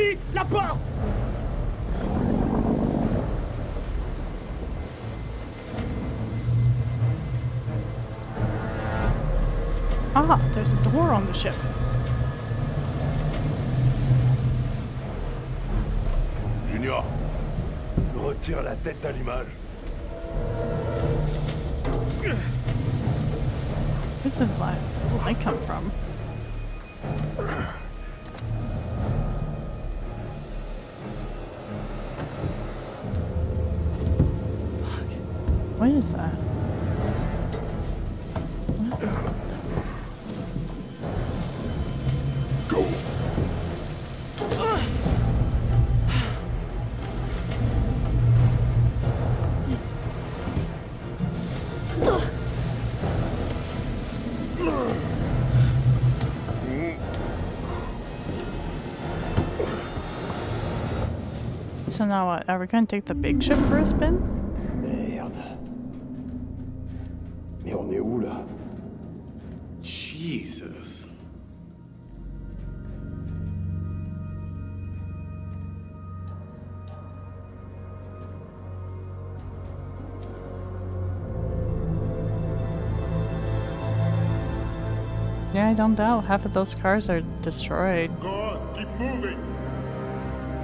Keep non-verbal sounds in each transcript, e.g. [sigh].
dis La porte Ah, there's a door on the ship. Junior, retire la tête à l'image. Where did the light, light come from? What is that? Go. So now what? Are we gonna take the big ship for a spin? Don't doubt. Half of those cars are destroyed. Go on, keep moving.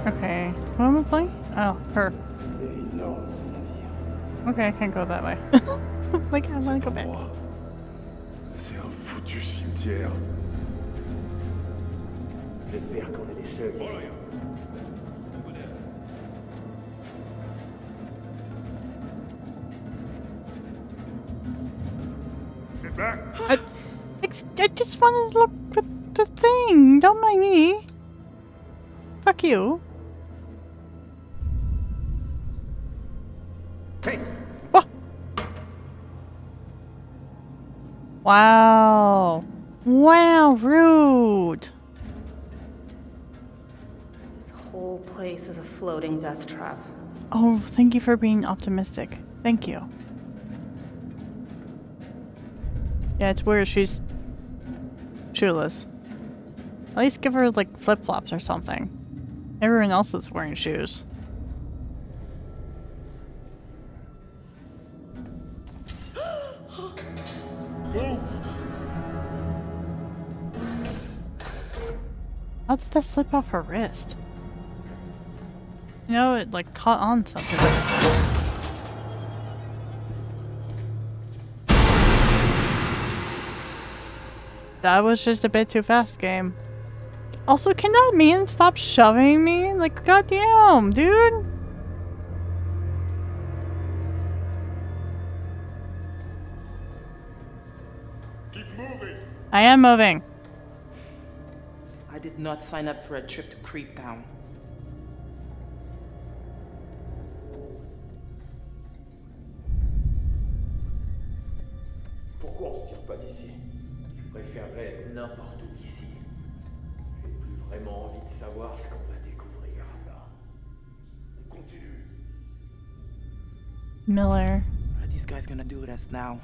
Okay. Who am I playing? Oh, her. Il est énorme ce navire. Okay, I can't go that way. [laughs] like, I wanna go back. C'est un foutu cimetière. J'espère qu'on est les seuls just wanted to look at the thing. Don't mind me. Fuck you. Hey, What? Wow. Wow, rude. This whole place is a floating death trap. Oh, thank you for being optimistic. Thank you. Yeah, it's weird she's shoeless. At least give her like flip flops or something. Everyone else is wearing shoes. [gasps] How did that slip off her wrist? You know, it like caught on something. That was just a bit too fast, game. Also, can that man stop shoving me? Like, goddamn, dude. Keep moving. I am moving. I did not sign up for a trip to Creep Town. Miller. What are these guys gonna do with us now?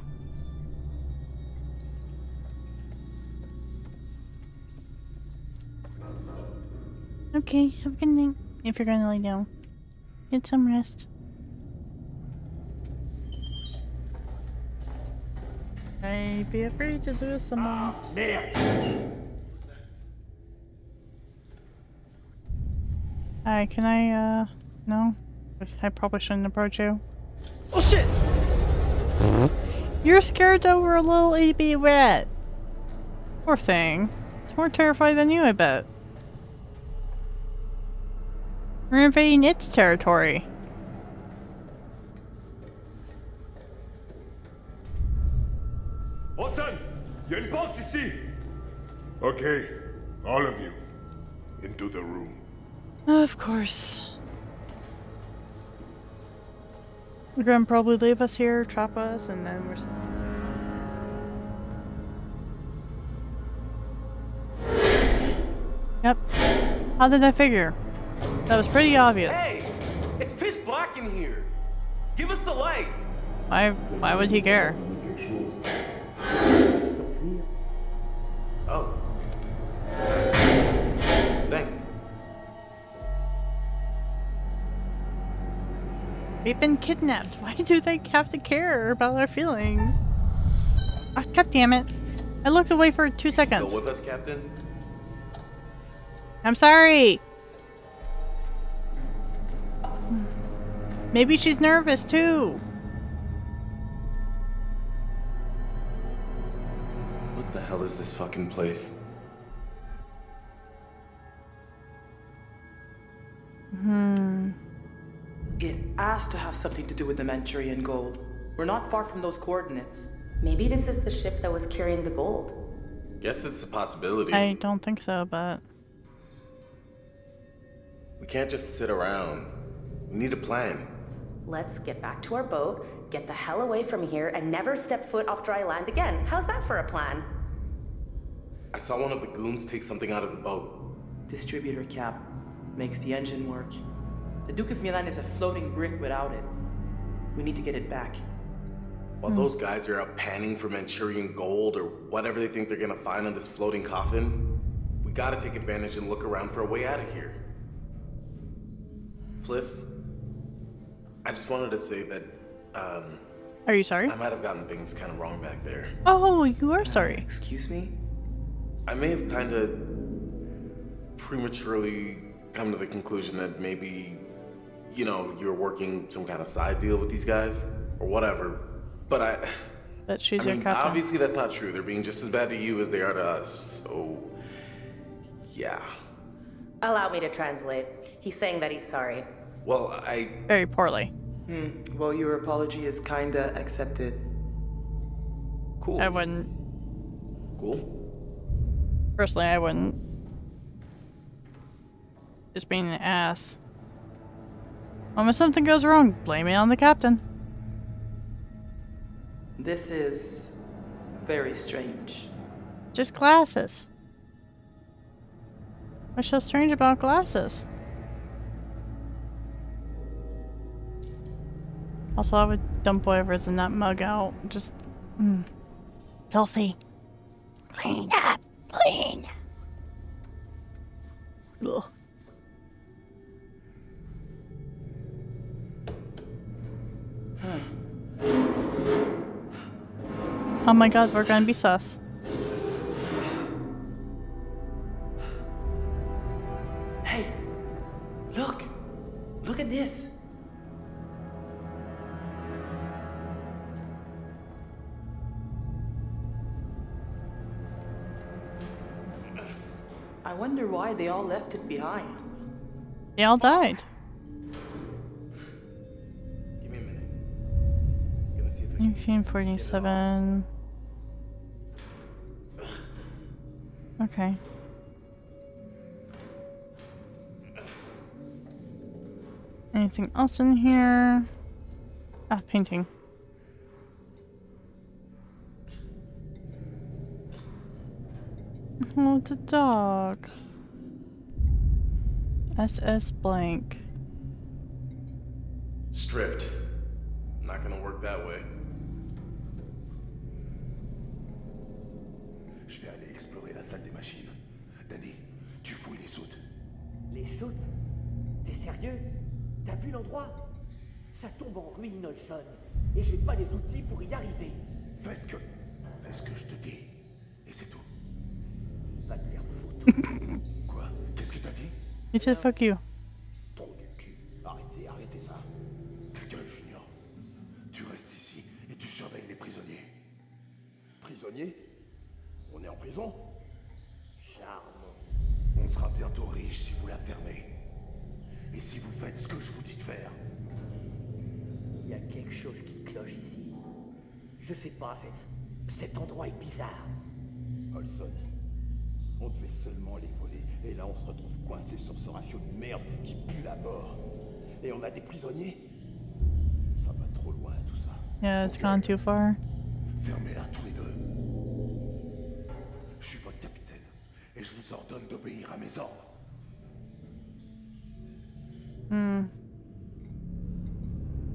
Okay, have a good night. If you're gonna lay down, get some rest. I'd be afraid to lose someone. Merde Hi, can I, uh, no? I probably shouldn't approach you. Oh shit! You're scared over a little itty rat. Poor thing. It's more terrified than you, I bet. We're invading its territory. Watson, il y a une porte ici. Okay, all of you, into the room. Of course. They're gonna probably leave us here, trap us, and then we're. Yep. How did I figure? That was pretty obvious. hey! It's pitch black in here. Give us the light. Why? Why would he care? We've been kidnapped. Why do they have to care about our feelings? Oh, God damn it. I looked away for two seconds. Still with us, Captain? I'm sorry. Maybe she's nervous too. What the hell is this fucking place? Hmm. It has to have something to do with the Manchurian gold. We're not far from those coordinates. Maybe this is the ship that was carrying the gold. Guess it's a possibility. I don't think so, but We can't just sit around. We need a plan. Let's get back to our boat, get the hell away from here, and never step foot off dry land again. How's that for a plan? I saw one of the goons take something out of the boat. Distributor cap makes the engine work. The Duke of Milan is a floating brick without it. We need to get it back. While those guys are out panning for Manchurian gold or whatever they think they're gonna find on this floating coffin, we gotta take advantage and look around for a way out of here. Fliss, I just wanted to say that um, are you sorry? I might have gotten things kind of wrong back there. Oh, you are sorry. Excuse me? I may have kind of prematurely come to the conclusion that maybe, you know, you're working some kind of side deal with these guys or whatever. But I, That she's I your mean, captain. obviously that's not true. They're being just as bad to you as they are to us. So, yeah. Allow me to translate. He's saying that he's sorry. Well, I Very poorly. Hmm. Well, your apology is kinda accepted. cool. I wouldn't. Cool. Personally, I wouldn't. Just being an ass. Um, if something goes wrong, blame it on the captain. This is very strange. Just glasses. What's so strange about glasses? Also, I would dump whatever's in that mug out. Just. Mm, filthy. Clean up! Clean! Ugh. Oh my god, we're gonna be sus. Hey! Look! Look at this! I wonder why they all left it behind. They all died. 1947. Okay. Anything else in here? Ah, painting. Oh, it's a dog. SS blank. Stripped. Not gonna work that way. Salle des machines. Danny, tu fouilles les soutes. Les soutes? T'es sérieux? T'as vu l'endroit? Ça tombe en ruine, Olson. Et j'ai pas les outils pour y arriver. Fais ce que. Fais ce que je te dis. Et c'est tout. Va te faire foutre. [laughs] Quoi? Qu'est-ce que t'as dit? He said fuck you. Trou du cul. Arrêtez, arrêtez ça. Ta gueule, Junior. Tu restes ici et tu surveilles les prisonniers. Prisonnier On est en prison? Sera bientôt riche si vous la fermez. Et si vous faites ce que je vous dis de faire. Il y a quelque chose qui cloche ici. Je sais pas, c'est... cet endroit est bizarre. Olson. On devait seulement les voler. Et là, on se retrouve coincé sur ce rafio de merde qui pue la mort. Et on a des prisonniers Ça va trop loin, tout ça. Yeah, it's gone too far. Fermez-la tous les deux. Je suis votre capitaine. Et je vous ordonne d'obéir à mes ordres. Hmm.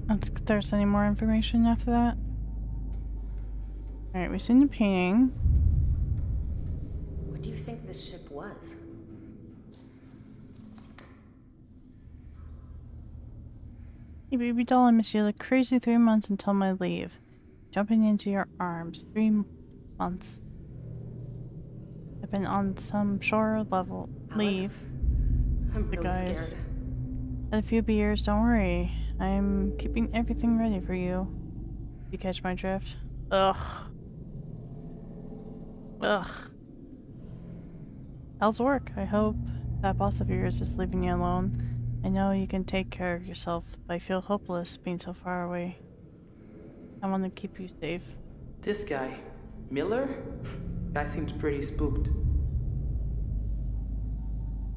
I don't think there's any more information after that. Alright, we've seen the painting. What do you think this ship was? Hey baby doll, I miss you like crazy three months until my leave. Jumping into your arms. Three months. I've been on some shore level leave. I'm The really guys. scared. Had a few beers, don't worry. I'm keeping everything ready for you. You catch my drift? Ugh. Ugh. How's work? I hope that boss of yours is leaving you alone. I know you can take care of yourself, but I feel hopeless being so far away. I want to keep you safe. This guy, Miller? Guy seems pretty spooked.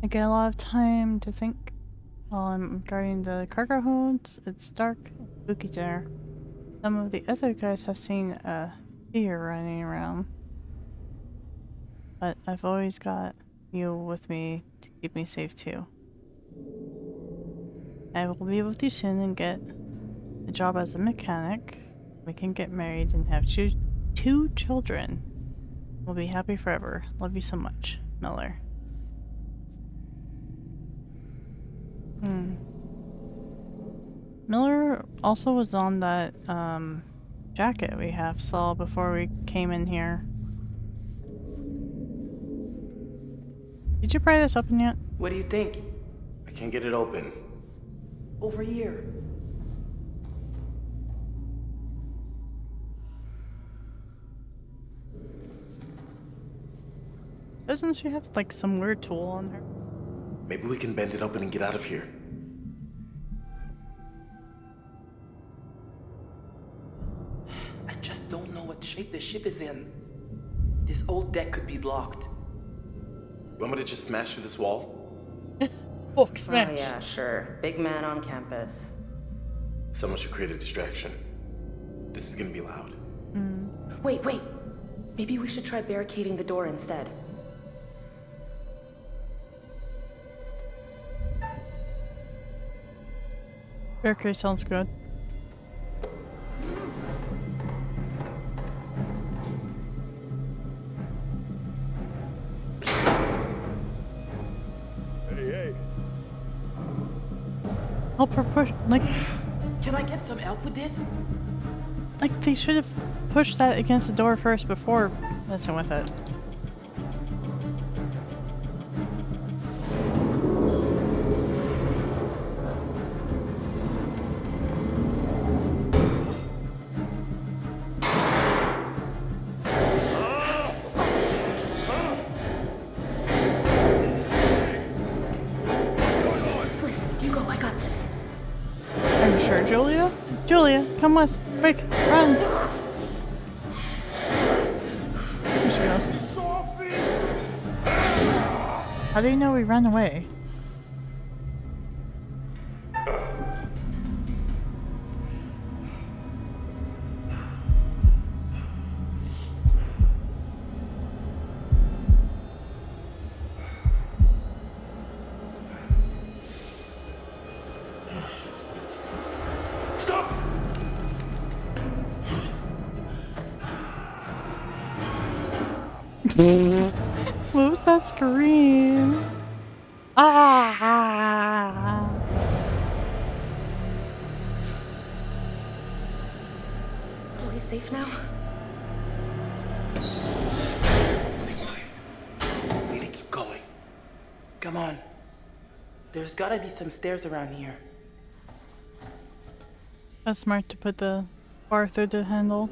I get a lot of time to think while I'm guarding the cargo holds. It's dark and spooky there. Some of the other guys have seen a deer running around. But I've always got you with me to keep me safe too. I will be with you soon and get a job as a mechanic. We can get married and have two, two children. We'll be happy forever. Love you so much, Miller. Hmm. Miller also was on that um, jacket we have saw before we came in here. Did you pry this open yet? What do you think? I can't get it open. Over here. Doesn't she have like some weird tool on her? Maybe we can bend it open and get out of here. I just don't know what shape the ship is in. This old deck could be blocked. You want me to just smash through this wall? [laughs] Book Oh yeah, sure. Big man on campus. Someone should create a distraction. This is gonna be loud. Mm. Wait, wait. Maybe we should try barricading the door instead. Okay, sounds good. Hey, hey. Help her push. Like, Can I get some help with this? like they should have pushed that against the door first before messing with it. Away? Stop! What was that scream? Gotta be some stairs around here. That's smart to put the bar through the handle.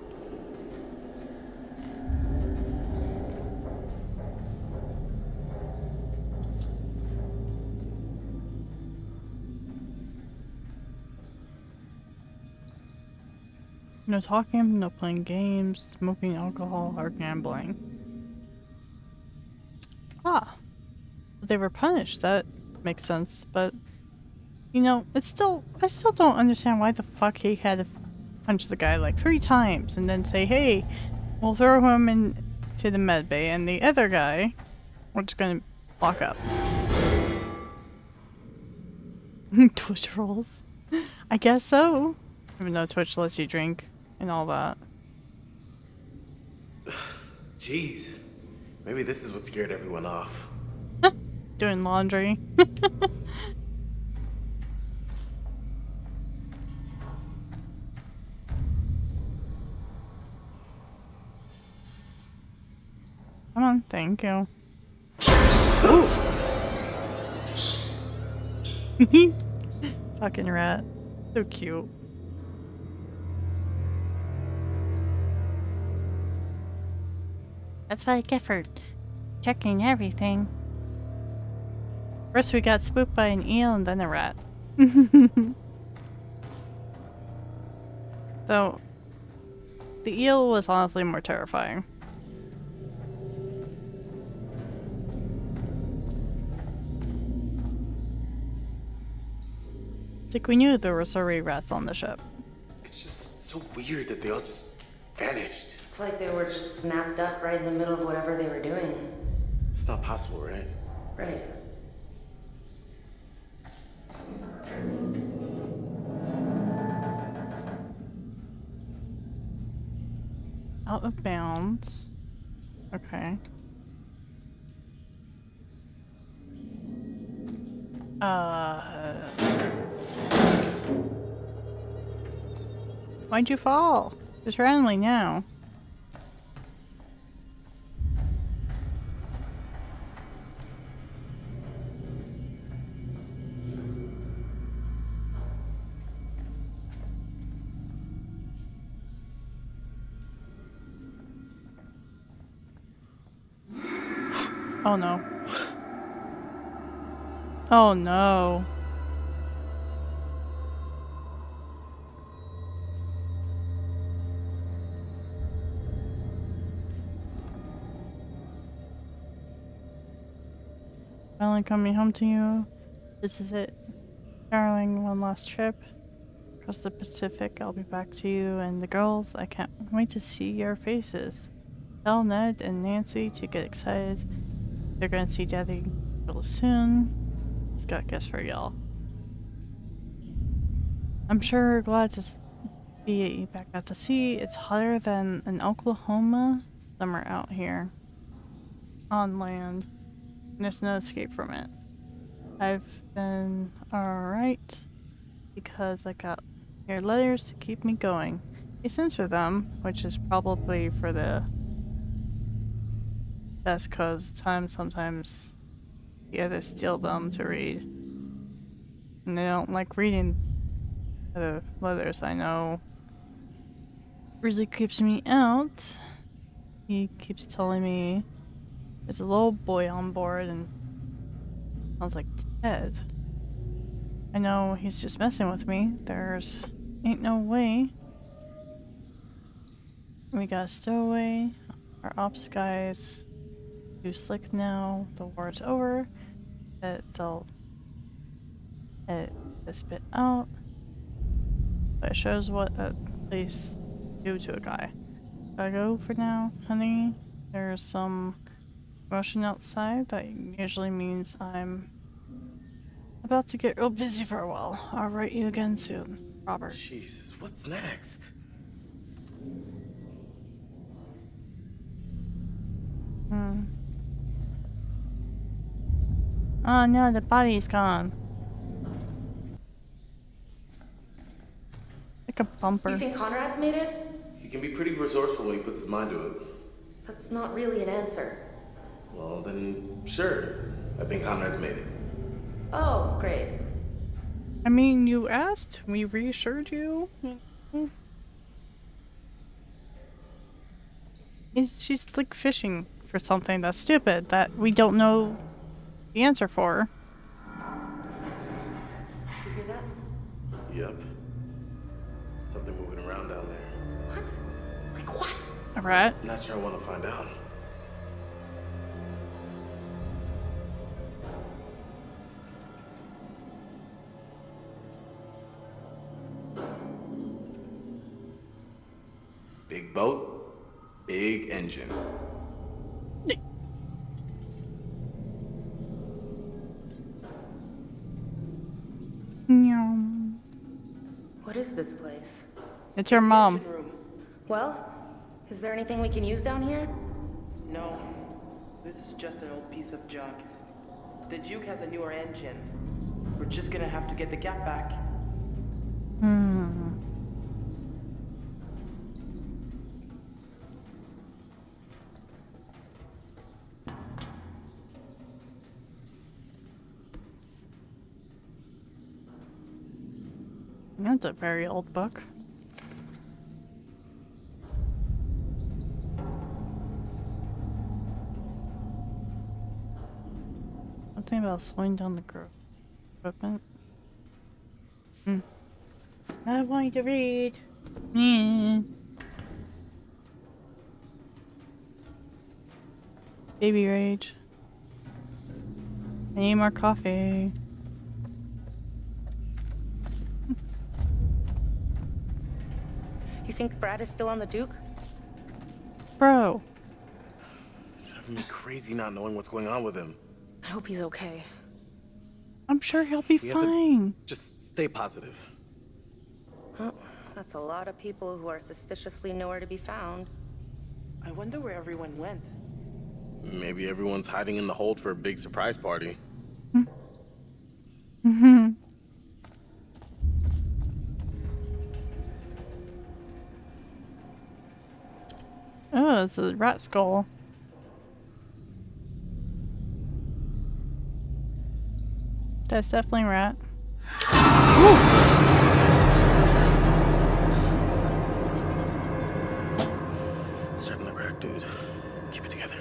No talking, no playing games, smoking alcohol, or gambling. Ah. They were punished, that makes sense, but you know, it's still I still don't understand why the fuck he had to punch the guy like three times and then say, "Hey, we'll throw him into the med bay," and the other guy, we're just gonna lock up. [laughs] Twitch rolls. I guess so. Even though Twitch lets you drink and all that. [sighs] Jeez. Maybe this is what scared everyone off doing laundry. [laughs] Come on, thank you. [laughs] Fucking rat. So cute. That's why I get for checking everything. First we got spooked by an eel and then a rat. [laughs] Though, the eel was honestly more terrifying. Like we knew there were already rats on the ship. It's just so weird that they all just vanished. It's like they were just snapped up right in the middle of whatever they were doing. It's not possible, right? Right. Out of bounds. Okay. Uh. Why'd you fall? Just randomly now. Oh no. Oh no. Finally coming home to you. This is it. Darling, one last trip. Across the Pacific, I'll be back to you and the girls. I can't wait to see your faces. Tell Ned and Nancy to get excited. They're gonna see Daddy real soon. He's got gifts for y'all. I'm sure glad to be back at the sea. It's hotter than in Oklahoma. Summer out here. On land. And there's no escape from it. I've been alright because I got your letters to keep me going. I censor them, which is probably for the that's cause time sometimes you either steal them to read. And they don't like reading the letters I know. Really creeps me out. He keeps telling me there's a little boy on board and sounds like Ted. I know he's just messing with me. There's ain't no way. We got stowaway. Our ops guys too slick now. The war's over. It'll edit this bit out. But it shows what a place do to a guy. Gotta go for now, honey. There's some motion outside that usually means I'm about to get real busy for a while. I'll write you again soon, Robert. Jesus, what's next? Hmm. Oh no, the body's gone. Like a bumper. You think Conrad's made it? He can be pretty resourceful when he puts his mind to it. That's not really an answer. Well, then, sure. I think Conrad's made it. Oh, great. I mean, you asked, we reassured you. It's just like fishing for something that's stupid that we don't know the answer for. You hear that? Yep. Something moving around down there. What? Like what? A rat? Not sure I want to find out. Big boat, big engine. Nyam. What is this place? It's your mom. Well, is there anything we can use down here? No, this is just an old piece of junk. The Duke has a newer engine. We're just gonna have to get the gap back. Hmm. That's a very old book. Something about slowing down the growth equipment. Hmm. I want to read. Baby rage. I need more coffee. You think Brad is still on the Duke? Bro. It's Driving me crazy not knowing what's going on with him. I hope he's okay. I'm sure he'll be We fine. Just stay positive. Well, that's a lot of people who are suspiciously nowhere to be found. I wonder where everyone went. Maybe everyone's hiding in the hold for a big surprise party. Oh, it's a rat skull. That's definitely rat. Crack, dude. Keep it together.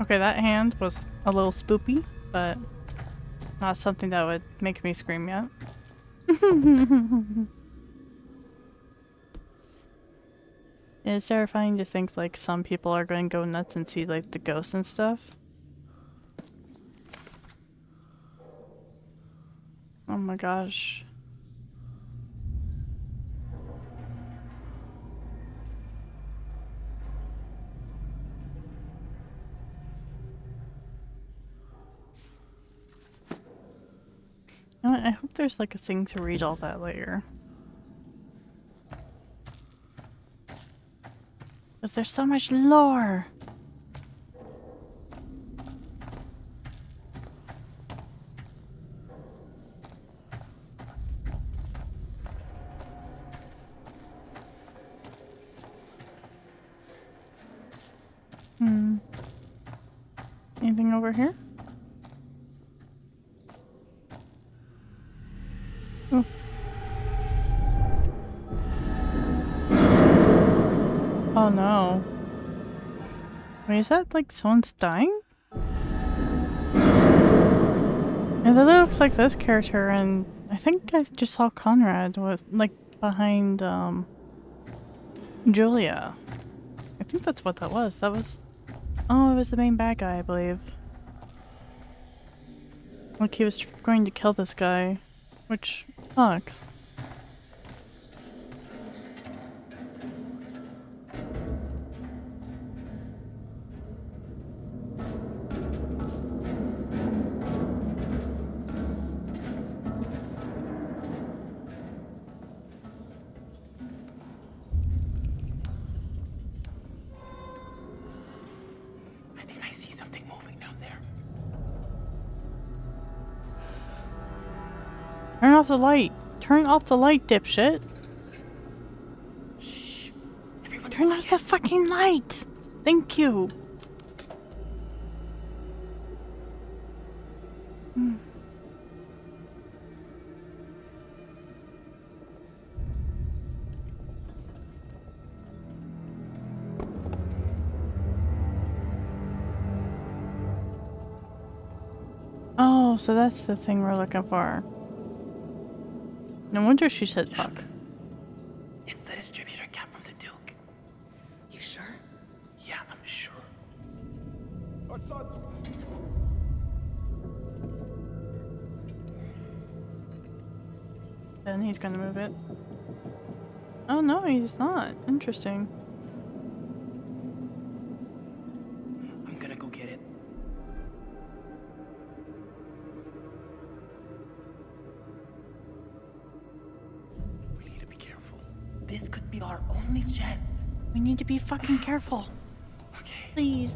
Okay, that hand was a little spoopy, but not something that would make me scream yet. [laughs] it's terrifying to think like some people are going to go nuts and see like the ghosts and stuff. Oh my gosh. I hope there's like a thing to read all that later. Because there's so much lore. Is that like someone's dying? Yeah, that looks like this character, and I think I just saw Conrad with like behind um Julia. I think that's what that was. That was Oh, it was the main bad guy, I believe. Like he was going to kill this guy, which sucks. The light. Turn off the light, dipshit. Shh. Everyone Turn off the fucking light. Thank you. Hmm. Oh, so that's the thing we're looking for. No wonder she said fuck. It's the distributor cap from the Duke. You sure? Yeah, I'm sure. Hudson Then he's gonna move it. Oh no, he's not. Interesting. We need to be fucking careful. Okay, Please.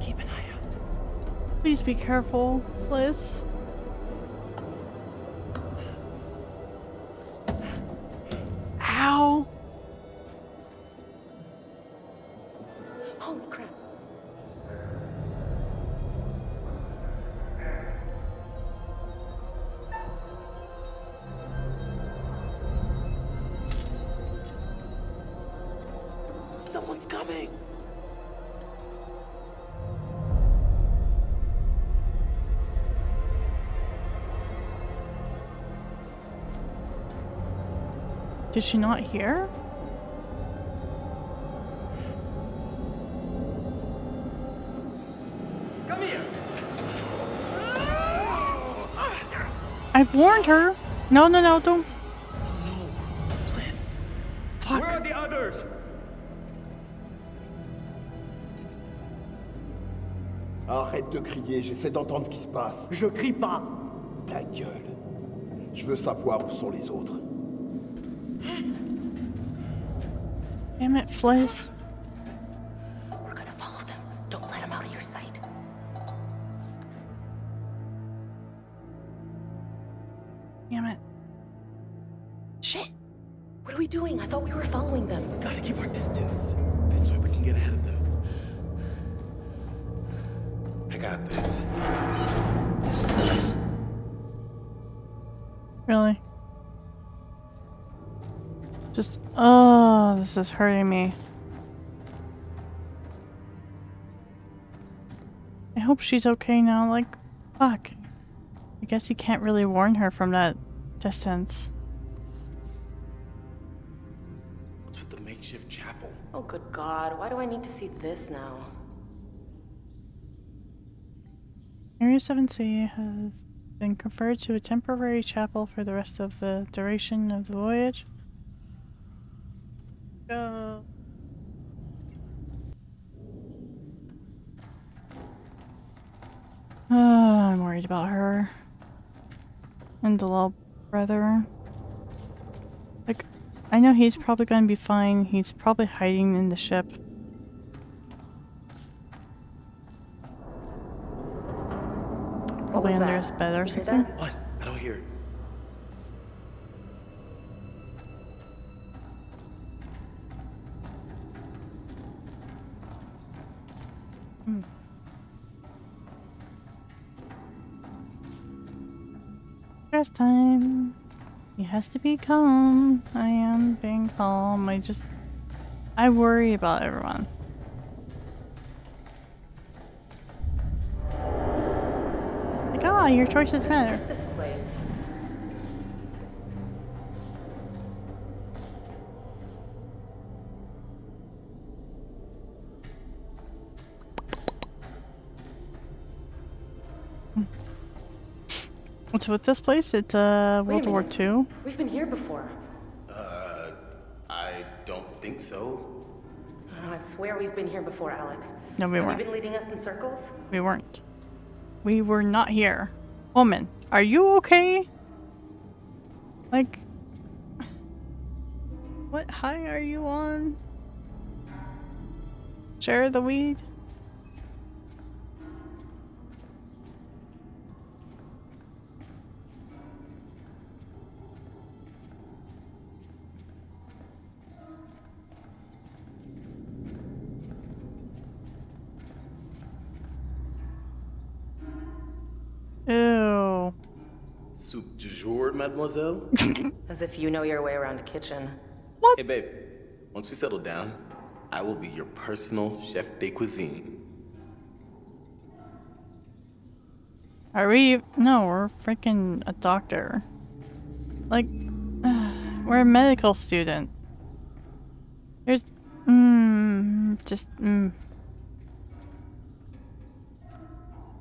keep an eye out. Please be careful, Fliss. Did she not hear? Come here. I've warned her. No, no, no, don't. Fliss. Fuck. Where are the others? Arrête de crier, j'essaie d'entendre ce qui se passe. Je crie pas. Ta gueule. Je veux savoir où sont les autres. It, is hurting me. I hope she's okay now. Like, fuck. I guess you can't really warn her from that distance. What's with the makeshift chapel? Oh, good God. Why do I need to see this now? Area 7C has been converted to a temporary chapel for the rest of the duration of the voyage. Go. [sighs] Oh, ah, I'm worried about her. And the little brother. Like, I know he's probably going to be fine. He's probably hiding in the ship. Probably was under that? his bed or something. What? Time. He has to be calm. I am being calm. I just. I worry about everyone. Like, ah, your choices matter. What's with this place? It's uh, World War minute. II. We've been here before. Uh, I don't think so. I swear we've been here before, Alex. No, we Have weren't. you been leading us in circles? We weren't. We were not here. Woman, are you okay? Like, [sighs] what high are you on? Share the weed? Soup du jour, mademoiselle? [laughs] As if you know your way around a kitchen. What? hey, babe. Once we settle down, I will be your personal chef de cuisine. Are we? No, we're freaking a doctor. Like, [sighs] we're a medical student. There's, mm, just, mm.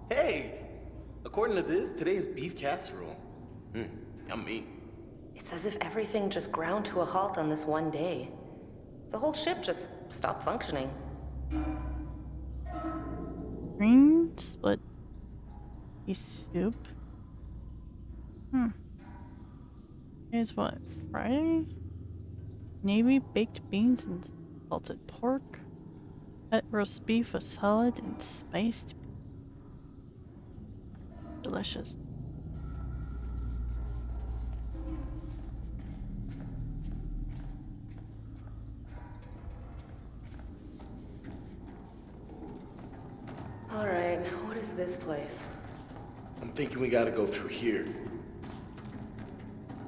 Hey! According to this, today is beef casserole. Hmm, yummy. It's as if everything just ground to a halt on this one day. The whole ship just stopped functioning. green split beef soup. Hmm. Is what Friday? Navy baked beans and salted pork. Pet roast beef with salad and spiced. Delicious. What is this place? I'm thinking we gotta go through here.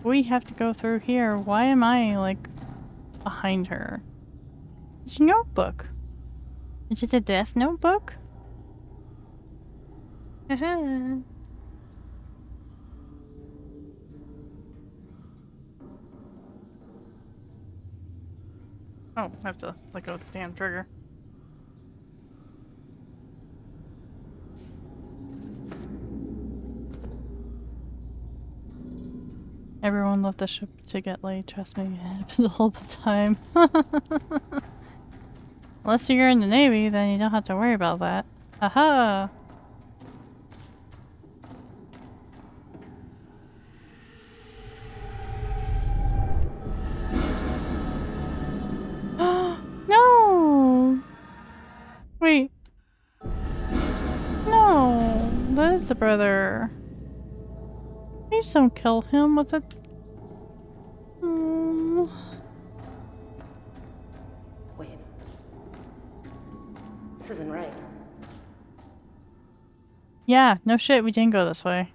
We have to go through here. Why am I like behind her? It's a notebook. Is it a death notebook? Haha. [laughs] oh, I have to let go of the damn trigger. Everyone left the ship to get late, trust me, it happens all the time. [laughs] Unless you're in the Navy, then you don't have to worry about that. Aha! [gasps] no! Wait. No! That is the brother. Please don't kill him with a... Wait. This isn't right. Yeah, no shit, we didn't go this way.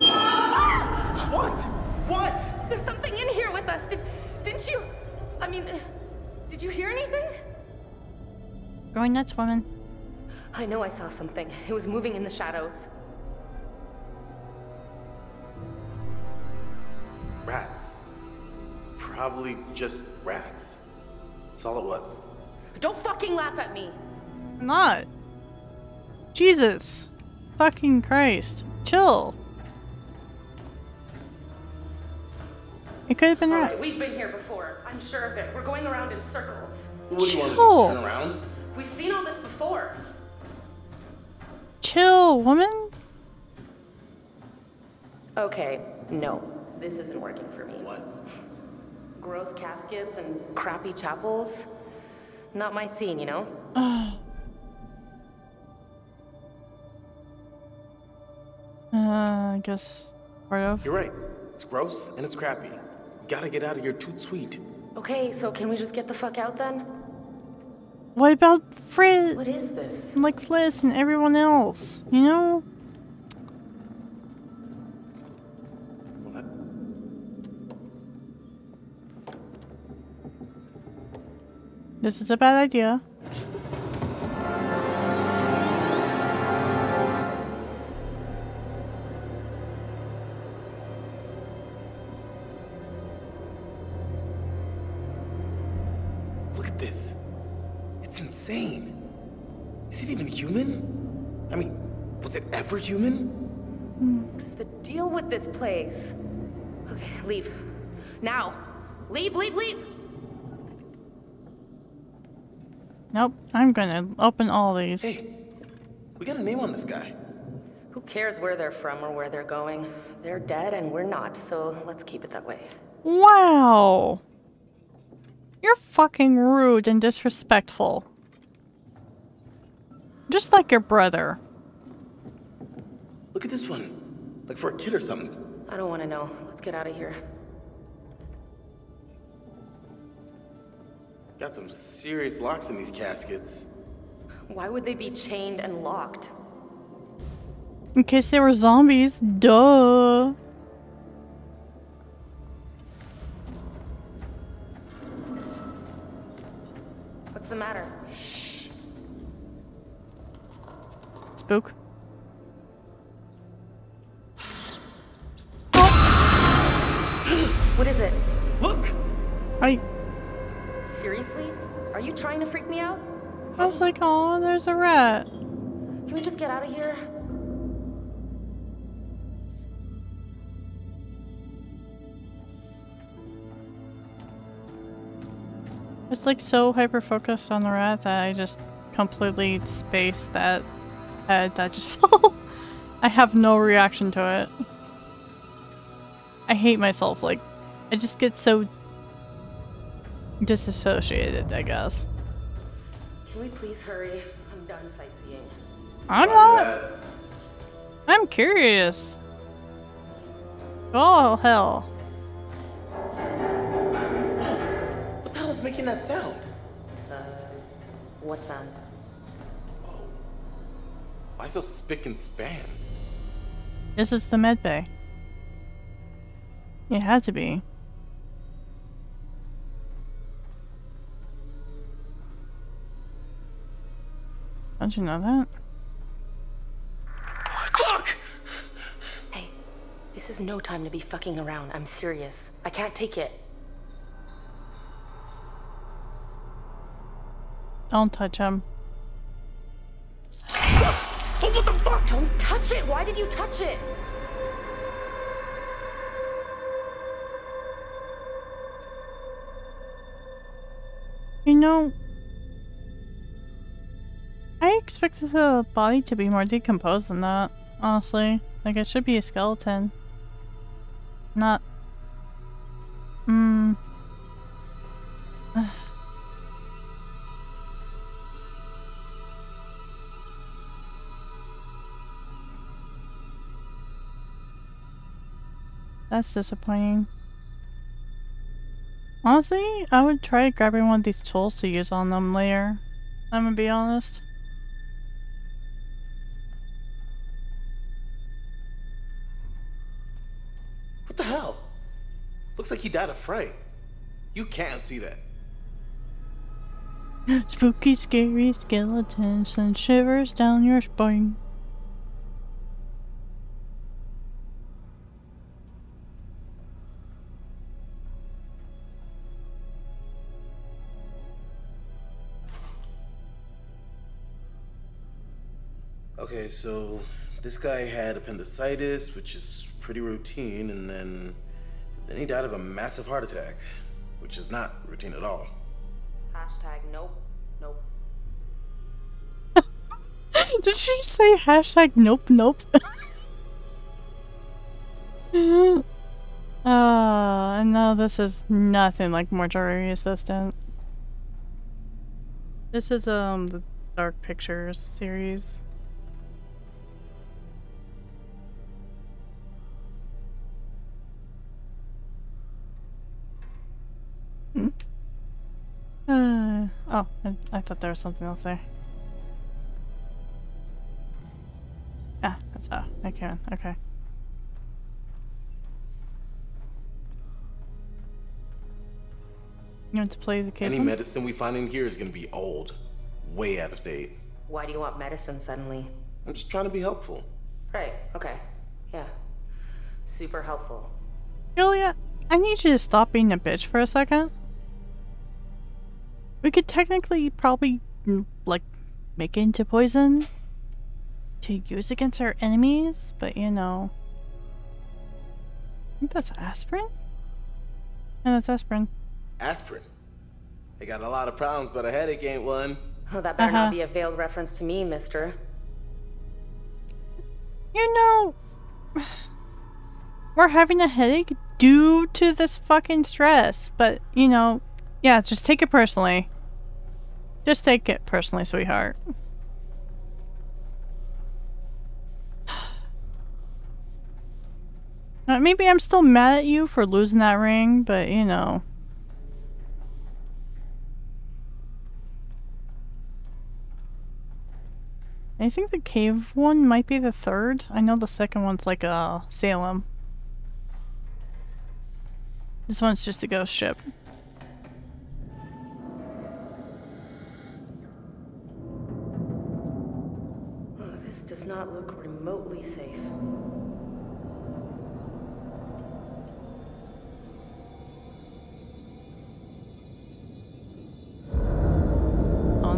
What? What? There's something in here with us. Did, didn't you? I mean, did you hear anything? Going nuts, woman. I know I saw something. It was moving in the shadows. Rats. Probably just rats. That's all it was. Don't fucking laugh at me. I'm not. Jesus. Fucking Christ. Chill. It could have been All right. right, we've been here before. I'm sure of it. We're going around in circles. What do you want to Chill. do? Turn around? We've seen all this before. Chill, woman. Okay, no. This isn't working for me. What? Gross caskets and crappy chapels. Not my scene, you know? [sighs] Uh, I guess part of. You're right. It's gross and it's crappy. We gotta get out of here toot sweet. Okay, so can we just get the fuck out then? What about Fliss? What is this? Like Fliss and everyone else, you know? This is a bad idea. Look at this. It's insane. Is it even human? I mean, was it ever human? Hmm. What is the deal with this place? Okay, leave. Now. Leave, leave, leave! Nope, I'm gonna open all these. Hey, we got a name on this guy. Who cares where they're from or where they're going? They're dead and we're not, so let's keep it that way. Wow. You're fucking rude and disrespectful. Just like your brother. Look at this one. Like for a kid or something. I don't want to know. Let's get out of here. Got some serious locks in these caskets. Why would they be chained and locked? In case they were zombies. Duh. What's the matter? Shh. Spook. What is it? Are you trying to freak me out? I was like, oh, there's a rat. Can we just get out of here? It's like so hyper focused on the rat that I just completely spaced that head that just [laughs] fell. I have no reaction to it. I hate myself. Like, I just get so disassociated, I guess. Can we please hurry? I'm done sightseeing. I'm Roger not. I'm curious. Oh, hell. What the hell is making that sound? Uh, what sound? Why so spick and span? This is the med bay. It had to be. How'd you know that? Fuck! Hey, this is no time to be fucking around. I'm serious. I can't take it. Don't touch him. Oh, what the fuck? Don't touch it! Why did you touch it? You know, I expected the body to be more decomposed than that, honestly. Like, it should be a skeleton. Not. Hmm. [sighs] That's disappointing. Honestly, I would try grabbing one of these tools to use on them later. I'm gonna be honest. What the hell? Looks like he died of fright. You can't see that. [laughs] Spooky, scary skeletons send shivers down your spine. Okay, so this guy had appendicitis, which is pretty routine, and then then he died of a massive heart attack, which is not routine at all. Hashtag nope. Nope. [laughs] Did she say hashtag nope nope? [laughs] Ah, no, this is nothing like mortuary assistant. This is um the Dark Pictures series. Hmm. Uh, oh, I, I thought there was something else there. Ah, that's oh, I can. Okay. You want to play the cave? Any medicine we find in here is gonna be old, way out of date. Why do you want medicine suddenly? I'm just trying to be helpful. Right, okay. Yeah. Super helpful. Julia, I need you to stop being a bitch for a second. We could technically probably, mm, like, make it into poison to use against our enemies, but you know. I think that's aspirin? Yeah, that's aspirin. Aspirin. I got a lot of problems, but a headache ain't one. Oh, that better Uh-huh. not be a veiled reference to me, mister. You know, [sighs] we're having a headache due to this fucking stress, but you know, yeah, just take it personally. Just take it personally, sweetheart. [sighs] Uh, Maybe I'm still mad at you for losing that ring, but you know. I think the cave one might be the third. I know the second one's like uh, Salem. This one's just a ghost ship. Not look remotely safe.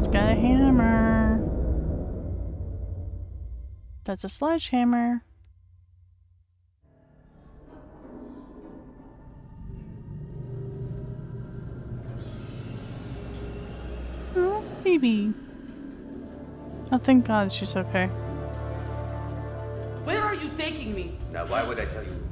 Someone's got a hammer. That's a sledgehammer. Oh, baby. Oh, thank God she's okay. Where are you taking me? Now, why would I tell you?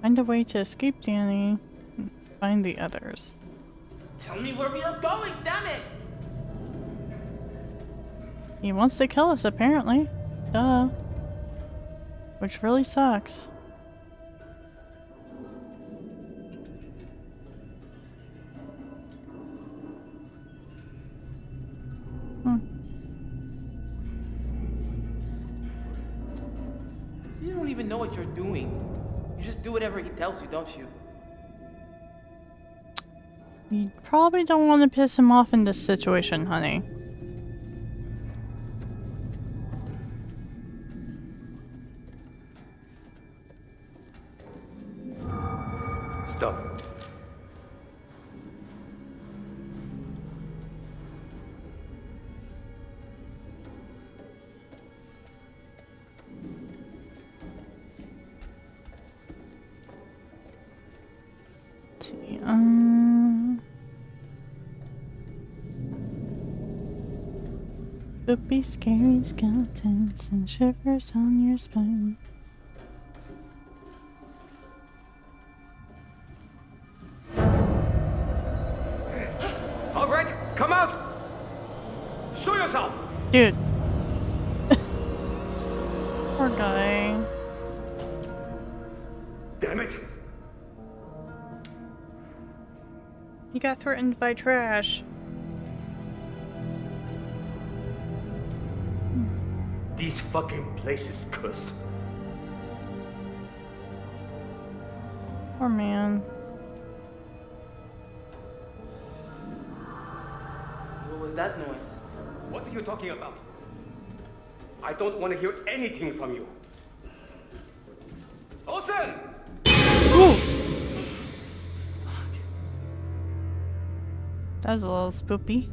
Find a way to escape Danny. Find the others. Tell me where we are going, damn it! He wants to kill us, apparently. Duh. Which really sucks. What you're doing. You just do whatever he tells you, don't you? You probably don't want to piss him off in this situation, honey. Spooky, scary skeletons and shivers on your spine. All right, come out. Show yourself. Dude. [laughs] Poor guy. Damn it. He got threatened by trash. This fucking place is cursed. Poor man. What was that noise? What are you talking about? I don't want to hear anything from you. Olson! That was a little spoopy.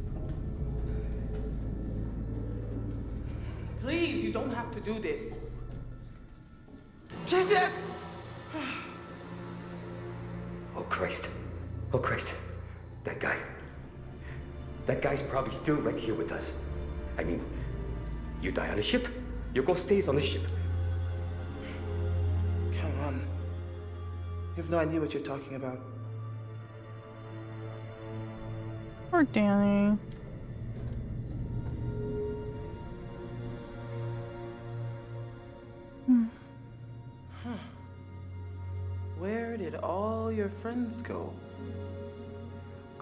Have to do this. Jesus! [sighs] Oh, Christ. Oh, Christ. That guy. That guy's probably still right here with us. I mean, you die on a ship, your ghost stays on the ship. Come on. You have no idea what you're talking about. Poor Danny. Friends go?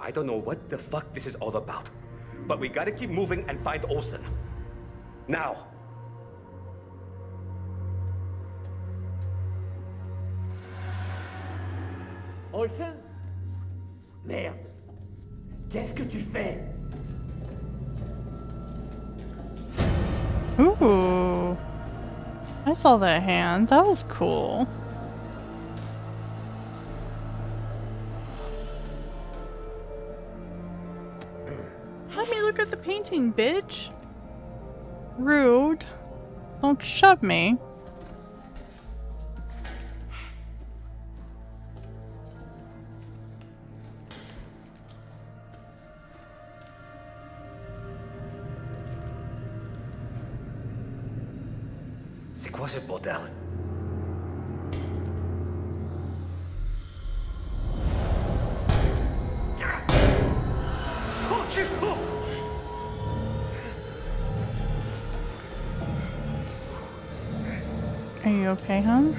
I don't know what the fuck this is all about, but we gotta keep moving and find Olson. Now. Olson Merde. Qu'est-ce que tu fais Ooh. I saw that hand. That was cool. Bitch. Rude. Don't shove me. Are you okay, hon?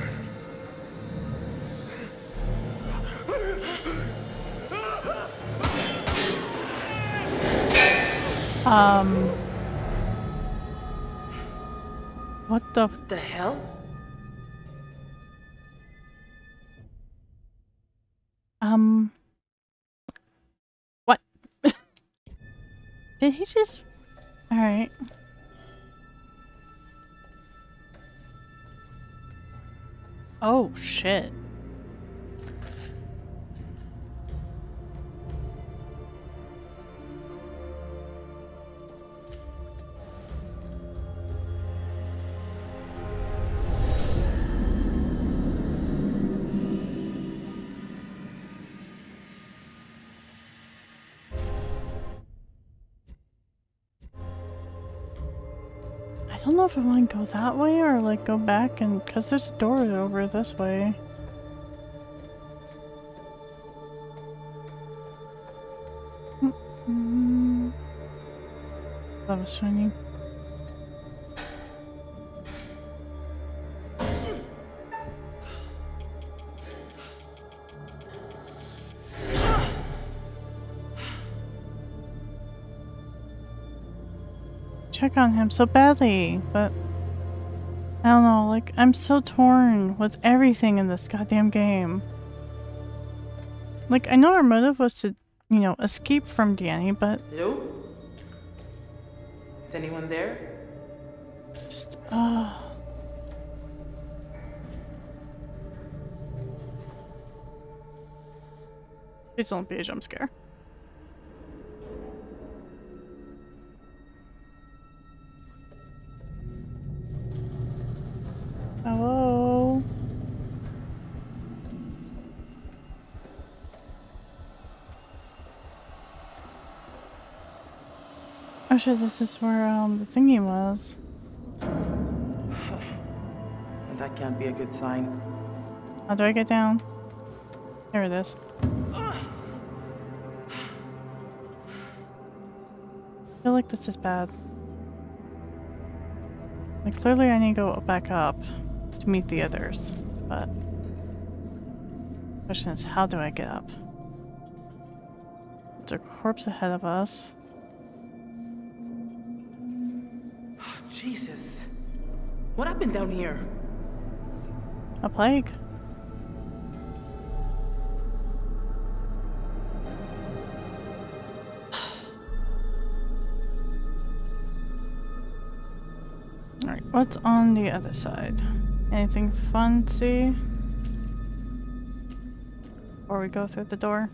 Um. What the The hell? Um. What? [laughs] Did he just. Alright. Oh, shit. If I want to go that way or like go back and because there's a door over this way. Mm-mm. That was shiny. On him so badly, but I don't know, like, I'm so torn with everything in this goddamn game. Like, I know our motive was to, you know, escape from Danny, but Hello? Is anyone there? just, uh, oh. Please don't be a jump scare. Oh this is where um the thingy was. [sighs] That can't be a good sign. How do I get down? There it is. I feel like this is bad. Like clearly I need to go back up to meet the others, but The question is how do I get up? There's a corpse ahead of us. What happened down here? A plague. [sighs] Alright, what's on the other side? Anything fancy? Before we go through the door?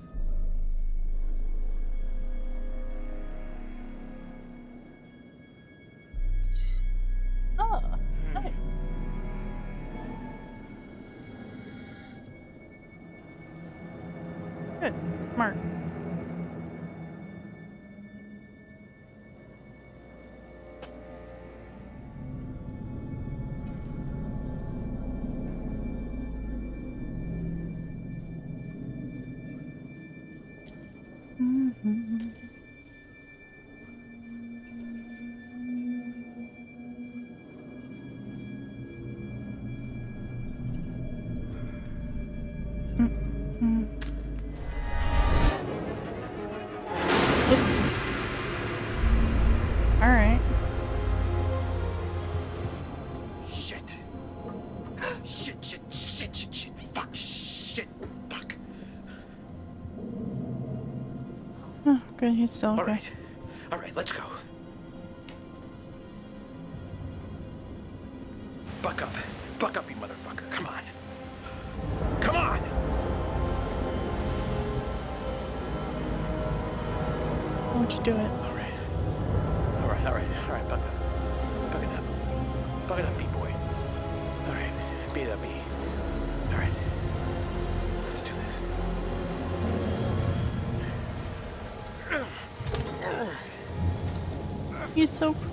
Okay. All right.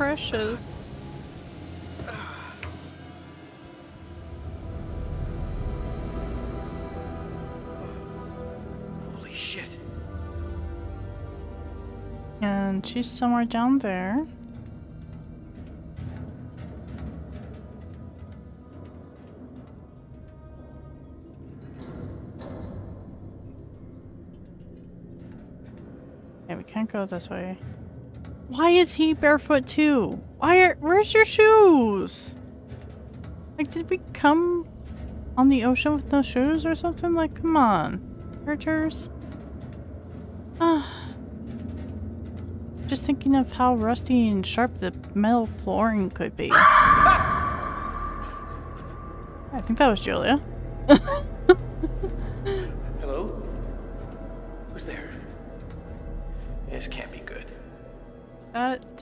Precious. Holy shit. And she's somewhere down there. Yeah, we can't go this way. Why is he barefoot too? Why are- where's your shoes? Like, did we come on the ocean with no shoes or something? Like, come on. Characters? Ah. Just thinking of how rusty and sharp the metal flooring could be. [laughs] I think that was Julia. [laughs]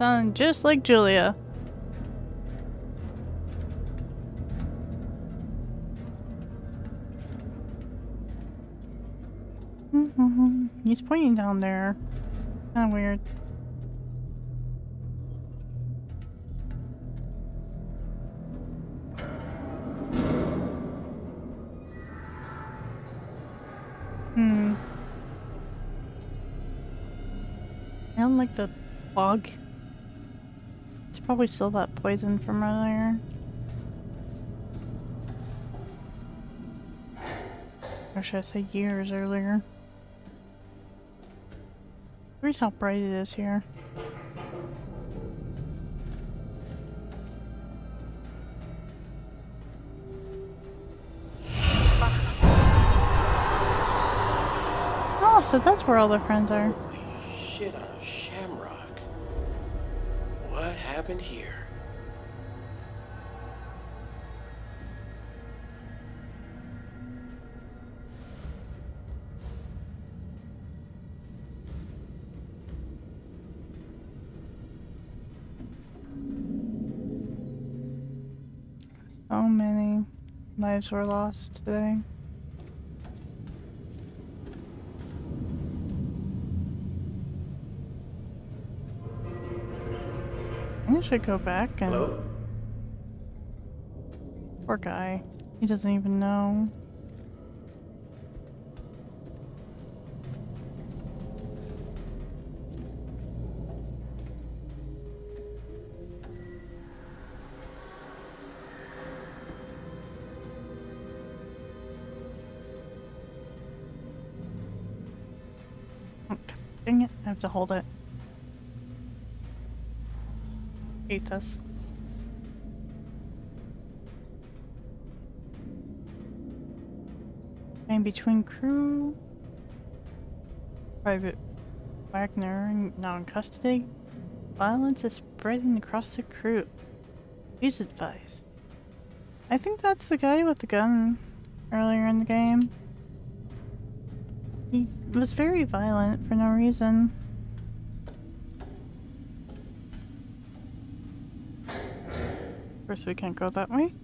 Sounded just like Julia. [laughs] He's pointing down there. Kinda weird. Hmm. I don't like the fog. Probably still that poison from earlier. Or should I say years earlier? Read how bright it is here. Oh, so that's where all the friends are. Holy shit, happened here? So many lives were lost today. I should go back and. Hello? Poor guy. He doesn't even know. Oh, Dang it, I have to hold it. Hate this. And between crew, Private Wagner now in custody, violence is spreading across the crew. Please advise. I think that's the guy with the gun earlier in the game. He was very violent for no reason. Of course, we can't go that way.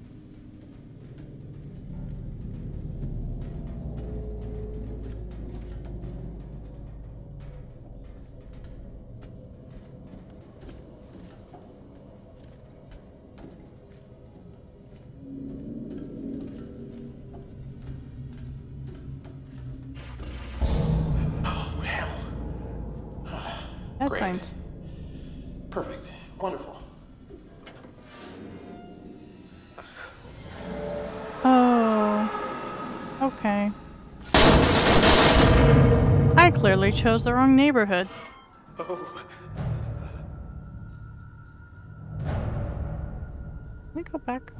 Chose the wrong neighborhood. Oh, Let me go back.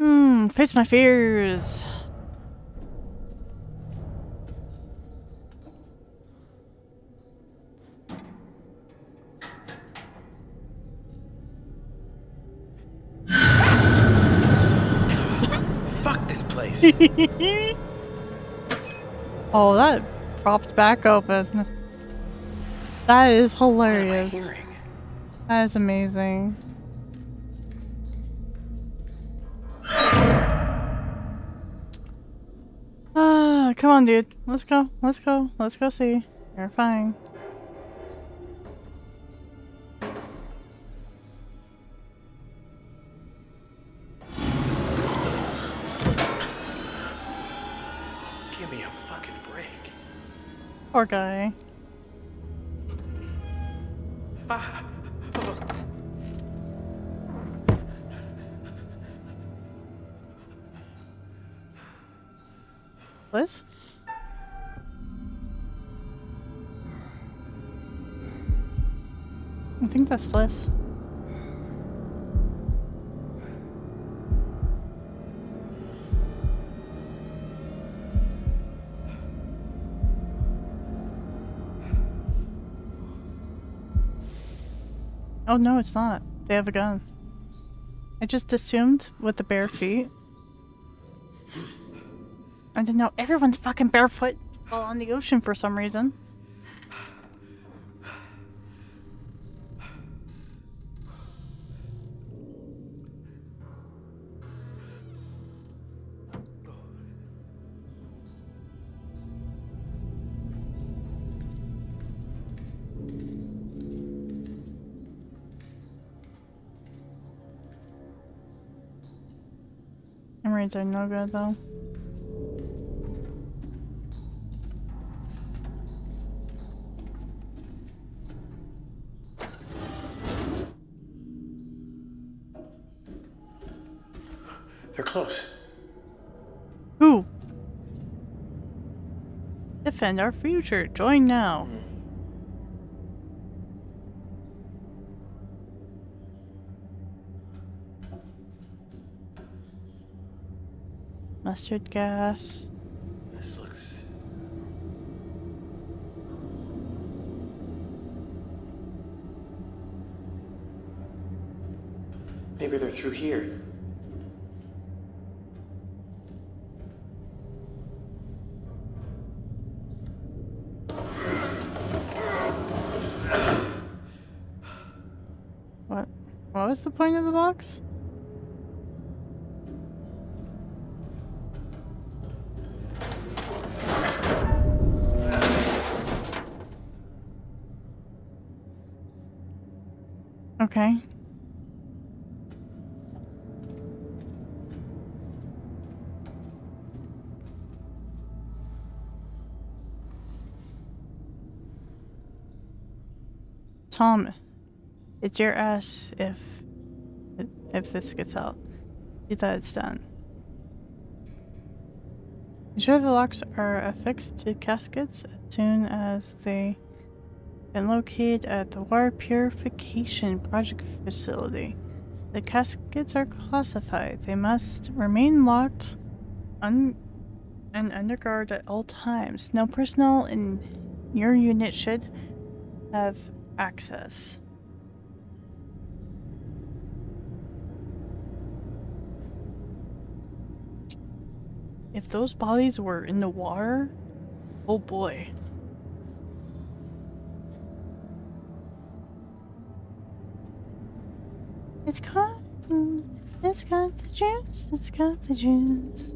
Hmm, face my fears. fuck this place. [laughs] oh, that propped back open. That is What am I hilarious. That is amazing. Ah, come on, dude. Let's go. Let's go. Let's go see. You're fine. Poor guy. Liz? I think that's Fliss. Oh no, it's not. They have a gun. I just assumed with the bare feet. I didn't know everyone's fucking barefoot while on the ocean for some reason. Are no good though. They're close. Who? Defend our future. Join now. Hmm. Mustard gas. This looks. Maybe they're through here. What? What was the point of the box? Okay. Tom, it's your ass if if this gets out. See that it's done. Ensure the locks are affixed to caskets as soon as they been located at the water purification project facility. The caskets are classified. They must remain locked un and under guard at all times. No personnel in your unit should have access. If those bodies were in the water, oh boy. It's got, it's got the juice, it's got the juice.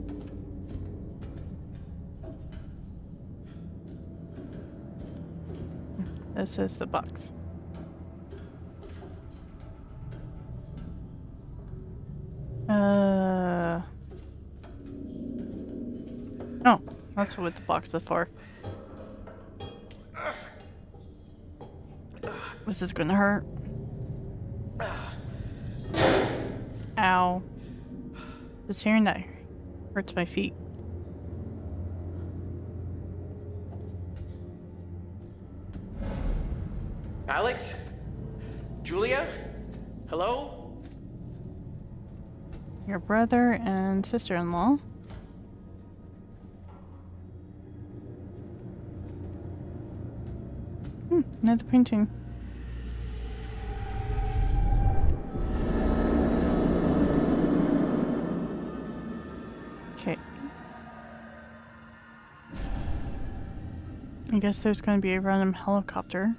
This is the box. Uh. Oh, that's what the box is for. Was this is gonna hurt. Just hearing that hurts my feet. Alex? Julia? Hello? Your brother and sister-in-law. Hmm, another painting. I guess there's going to be a random helicopter.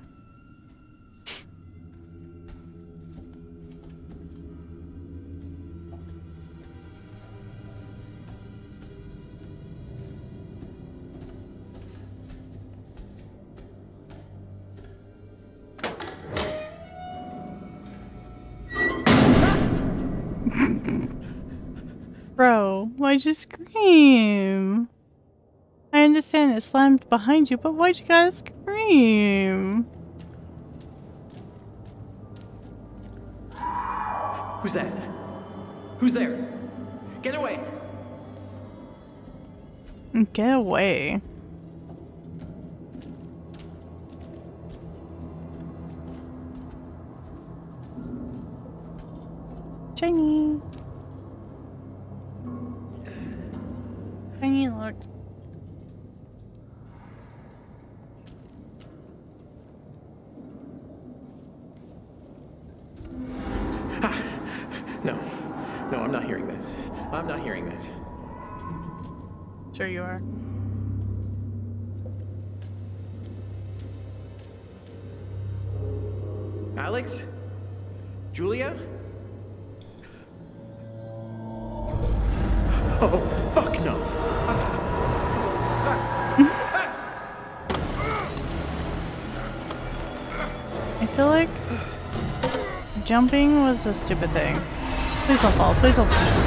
[laughs] Bro, why'd you scream? I understand it slammed behind you, but why'd you gotta scream? Who's that? Who's there? Get away! Get away. Shiny. Shiny looked. No. No, I'm not hearing this. I'm not hearing this. Sure you are. Alex? Julia? Oh, fuck no. I feel like jumping was a stupid thing. Please don't fall. Please don't fall.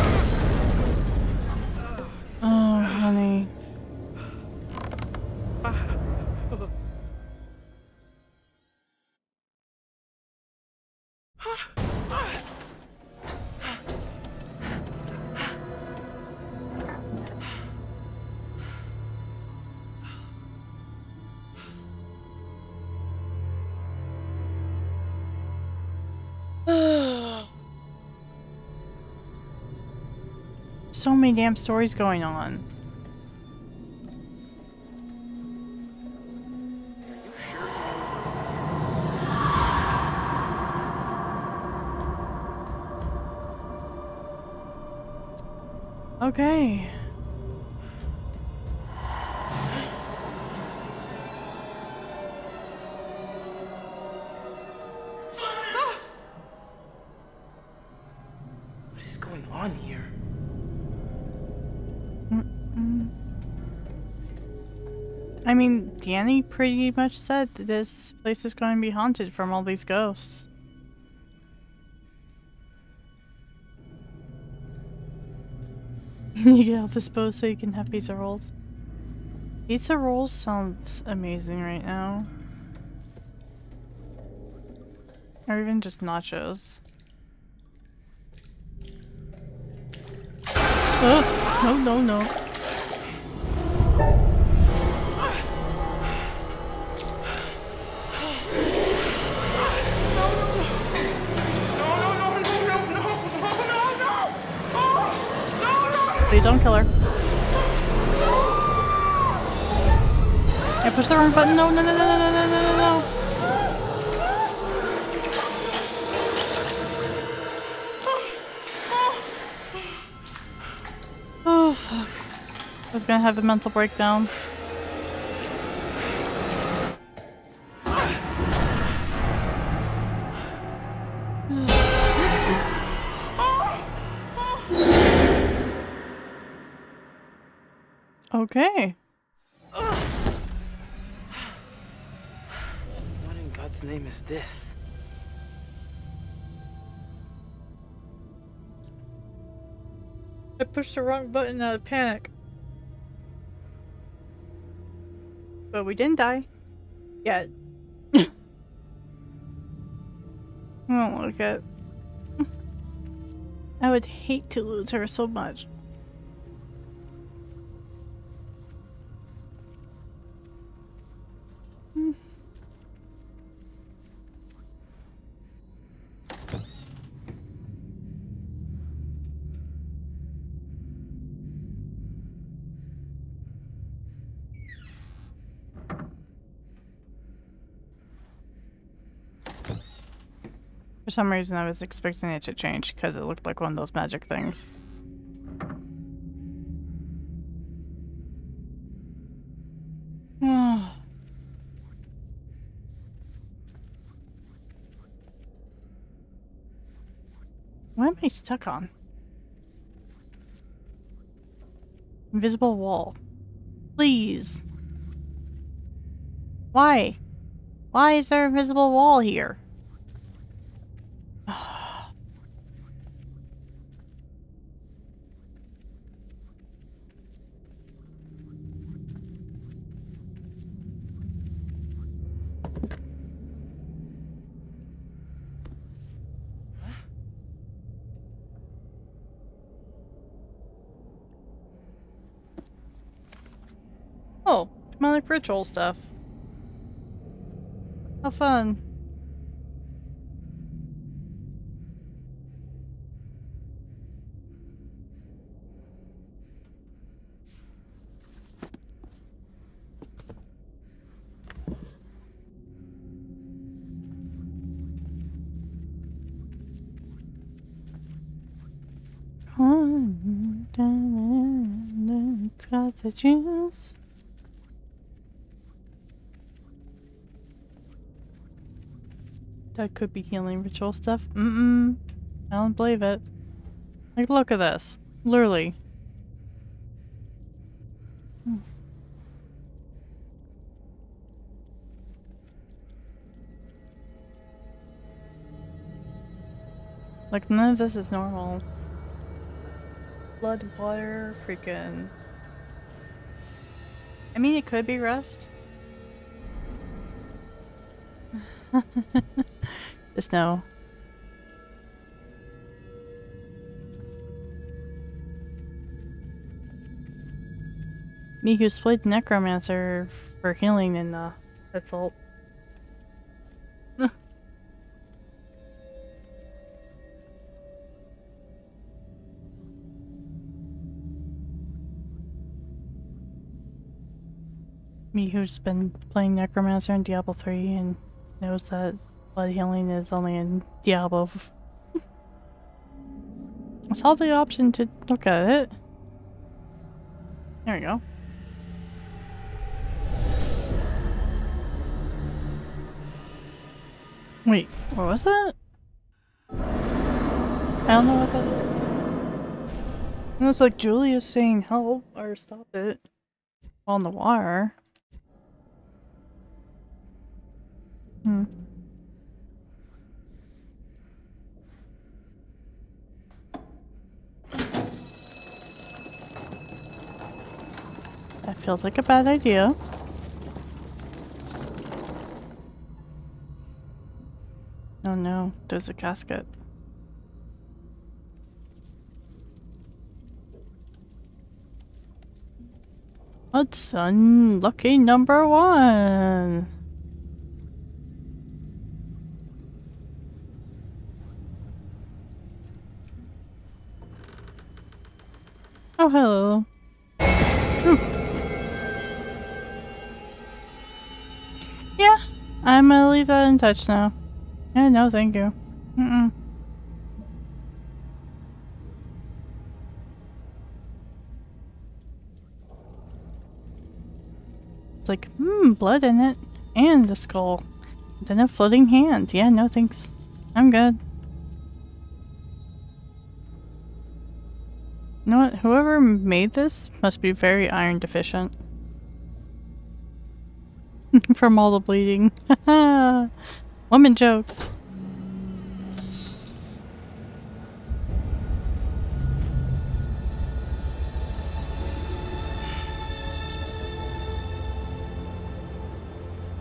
so many damn stories going on. Okay. Danny pretty much said that this place is going to be haunted from all these ghosts. you get off this boat so you can have pizza rolls. Pizza rolls sounds amazing right now. Or even just nachos. Oh, no, no, no. Please don't kill her. I pushed the wrong button. No, no, no, no, no, no, no, no, no, no. Oh, fuck. I was gonna have a mental breakdown. Okay. What in God's name is this? I pushed the wrong button out of panic. But we didn't die. Yet. [laughs] I don't like it. I would hate to lose her so much. For some reason, I was expecting it to change because it looked like one of those magic things. [sighs] What am I stuck on? Invisible wall. Please. Why? Why is there a invisible wall here? Oh, demonic ritual stuff. How fun. Oh, it's got the juice. That could be healing ritual stuff. Mm-mm. I don't believe it. Like, look at this. Literally. Hmm. Like, none of this is normal. Blood, water, freaking... I mean, it could be rust. [laughs] No. Me who's played Necromancer for healing in the assault. Me who's been playing Necromancer in Diablo 3 and knows that blood healing is only in Diablo. [laughs] I saw the option to look at it. There we go. Wait, what was that? I don't know what that is. It was like Julia's saying help or stop it on the wire. Hmm. That feels like a bad idea. Oh no, there's a casket. What's unlucky number one? Oh, hello. Ooh. I'm gonna leave that in touch now. Yeah, no, thank you. Mm-mm. It's like, hmm, blood in it. And the skull. Then a floating hand. Yeah, no thanks. I'm good. You know what? Whoever made this must be very iron deficient. [laughs] From all the bleeding. [laughs] Woman jokes.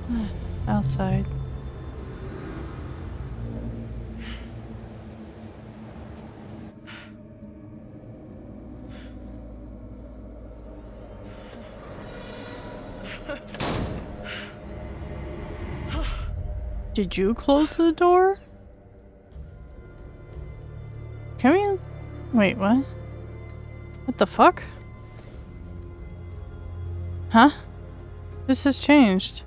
[sighs] Outside. Did you close the door? Can we? Wait, what? What the fuck? Huh? This has changed.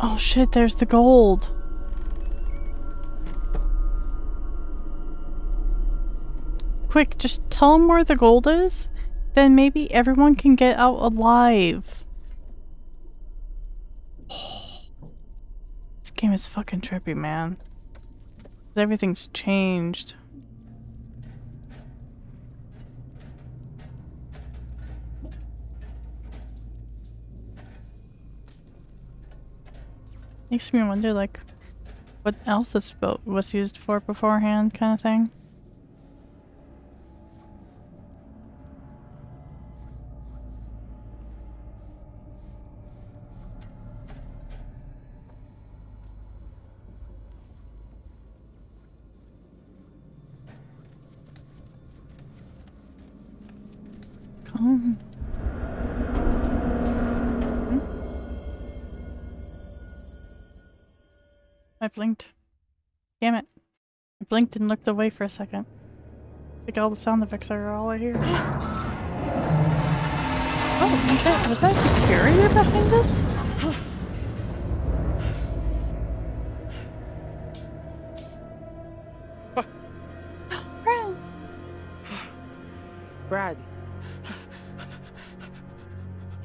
Oh shit, there's the gold. Quick, just tell them where the gold is. Then maybe everyone can get out alive. [sighs] this game is fucking trippy, man. Everything's changed. Makes me wonder, like, what else this boat was used for beforehand, kind of thing. Blinked and looked away for a second. Think all the sound effects are all I hear. Oh shit, was that security behind us? Brad! [gasps] Brad,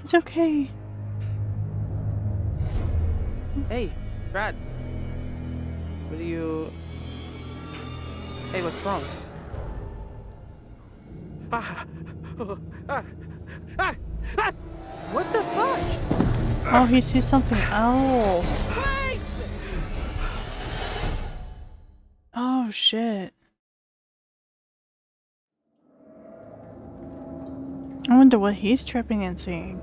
It's okay. hey, Brad. Ah, ah, ah. What the fuck? Oh, he sees something else. Oh shit. I wonder what he's tripping and seeing.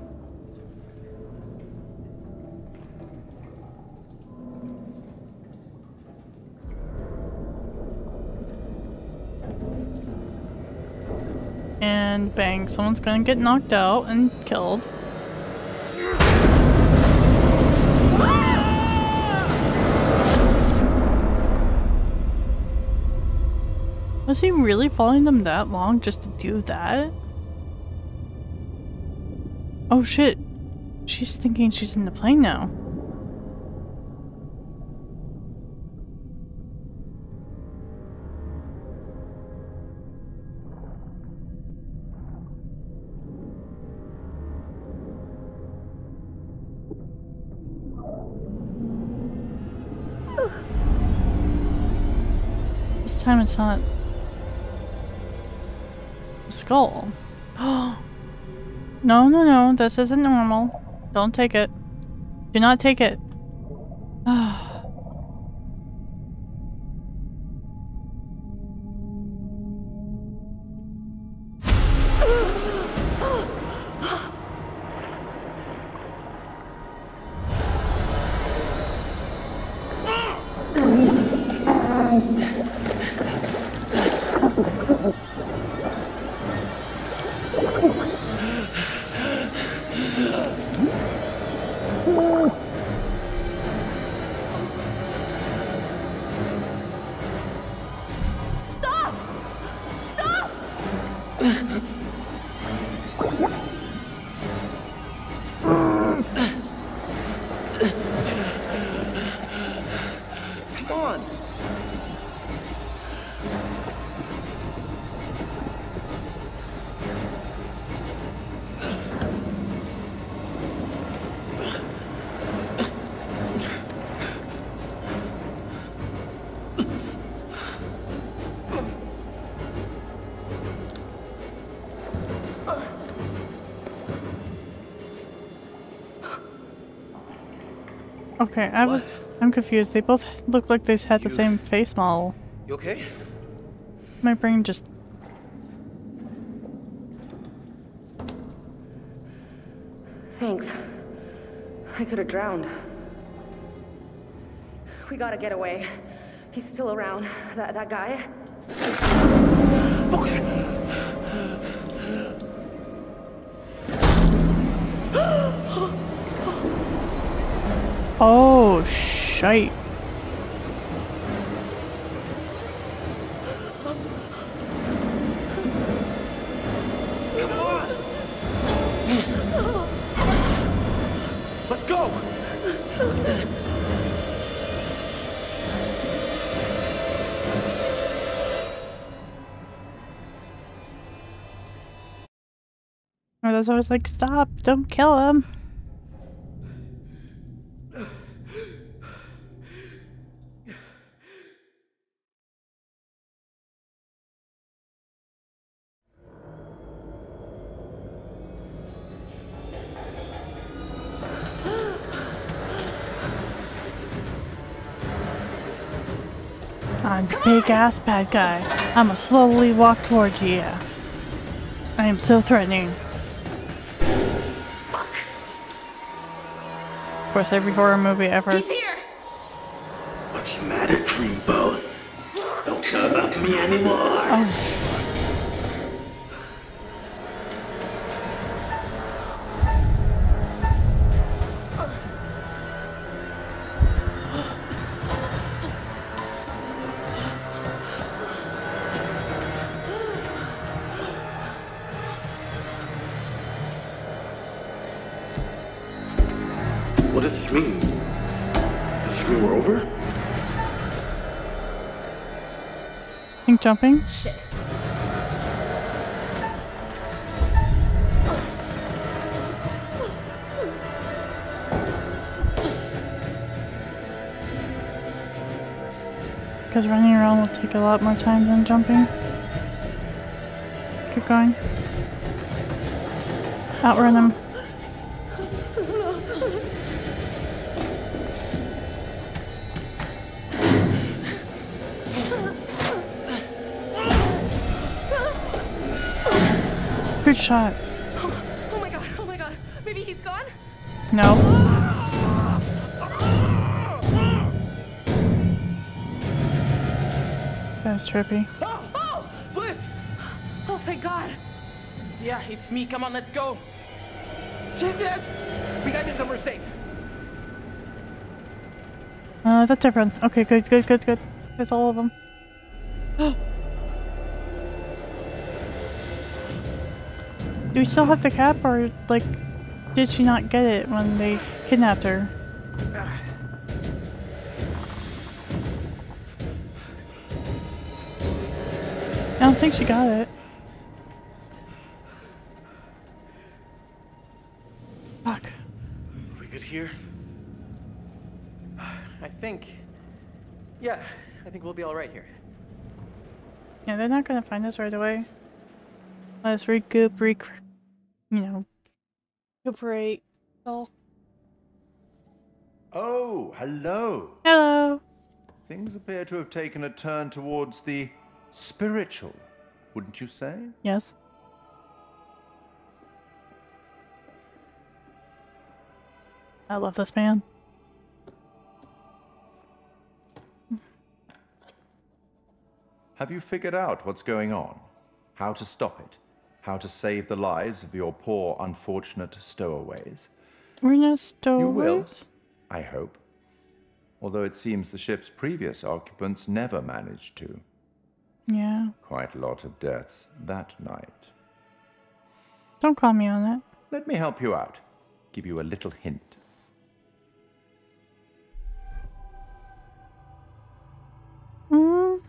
And bang, someone's gonna get knocked out and killed. Was he really following them that long just to do that? Oh shit. She's thinking she's in the plane now. This time it's not a skull. [gasps] no, no, no. This isn't normal. Don't take it. Do not take it. Okay, I was. I'm confused. They both look like they had the same face model. You okay? My brain just. Thanks. I could have drowned. We gotta get away. He's still around. That, that guy. Shite. Let's go! Or that's always like, stop, don't kill him. Big ass bad guy. I'ma slowly walk towards you. I am so threatening. Of course, every horror movie ever. He's here! What's the matter, Dreamboat? Don't care about me anymore. Oh, jumping? Shit. Because running around will take a lot more time than jumping. Keep going. Outrun him. Shot. Oh my god, oh my god. Maybe he's gone? No. That's trippy. Oh! oh, Fliss! Oh, thank god. Yeah, it's me. Come on, let's go. Jesus! We gotta get somewhere safe. Uh, that's different. Okay, good, good, good, good. That's all of them. Do we still have the cap, or like, did she not get it when they kidnapped her? I don't think she got it. Fuck. Are we good here? I think. Yeah, I think we'll be all right here. Yeah, they're not gonna find us right away. Let us recoup, rec you know, recuperate. Oh, Oh, hello. hello. Things appear to have taken a turn towards the spiritual, wouldn't you say? Yes. I love this man. Have you figured out what's going on? How to stop it? How to save the lives of your poor, unfortunate stowaways? We're not stowaways. You will, I hope. Although it seems the ship's previous occupants never managed to. Yeah. Quite a lot of deaths that night. Don't call me on that. Let me help you out. Give you a little hint. Mm,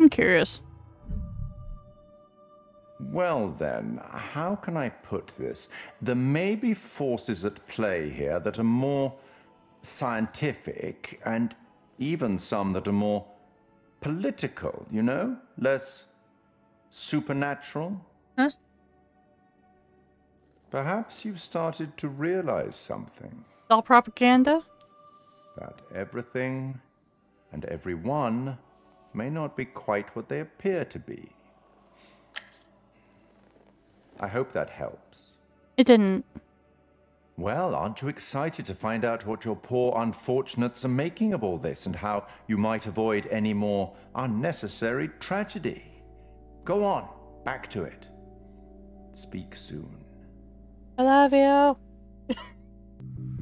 I'm curious. Well, then, how can I put this? There may be forces at play here that are more scientific, and even some that are more political, you know? Less supernatural. Huh? Perhaps you've started to realize something All propaganda? that everything and everyone may not be quite what they appear to be. I hope that helps. It didn't. Well, aren't you excited to find out what your poor unfortunates are making of all this and how you might avoid any more unnecessary tragedy? Go on, back to it. Speak soon. I love you. [laughs]